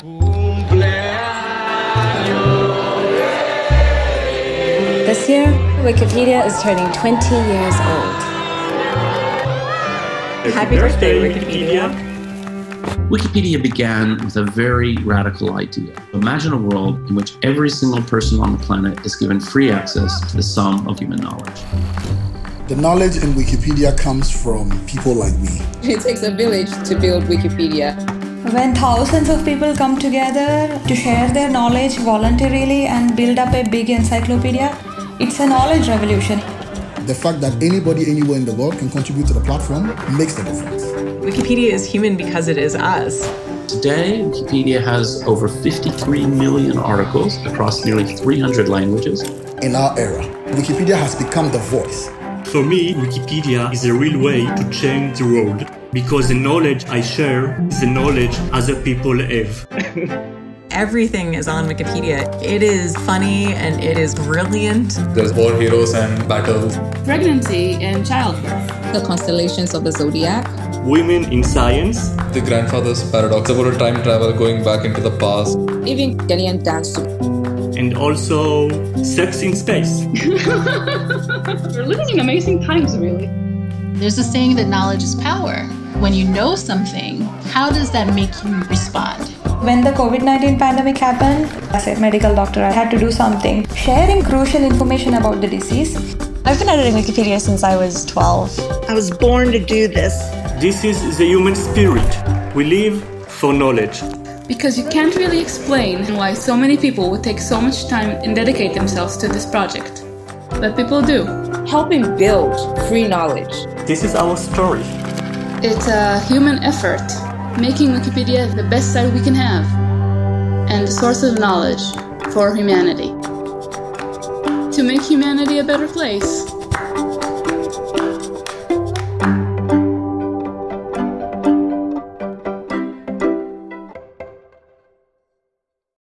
This year, Wikipedia is turning 20 years old. Happy birthday, Wikipedia. Wikipedia began with a very radical idea. Imagine a world in which every single person on the planet is given free access to the sum of human knowledge. The knowledge in Wikipedia comes from people like me. It takes a village to build Wikipedia. When thousands of people come together to share their knowledge voluntarily and build up a big encyclopedia, it's a knowledge revolution. The fact that anybody anywhere in the world can contribute to the platform makes the difference. Wikipedia is human because it is us. Today, Wikipedia has over 53 million articles across nearly 300 languages. In our era, Wikipedia has become the voice. For me, Wikipedia is a real way to change the world because the knowledge I share is the knowledge other people have. Everything is on Wikipedia. It is funny and it is brilliant. There's war heroes and battles. Pregnancy and childbirth. The constellations of the zodiac. Women in science. The grandfather's paradox about time travel going back into the past. Even Kenyan dance. And also sex in space. We're living in amazing times, really. There's a saying that knowledge is power. When you know something, how does that make you respond? When the COVID 19 pandemic happened, as a medical doctor, I had to do something. Sharing crucial information about the disease. I've been editing Wikipedia since I was 12. I was born to do this. This is the human spirit. We live for knowledge. Because you can't really explain why so many people would take so much time and dedicate themselves to this project. But people do. Helping build free knowledge. This is our story. It's a human effort, making Wikipedia the best site we can have and the source of knowledge for humanity. To make humanity a better place.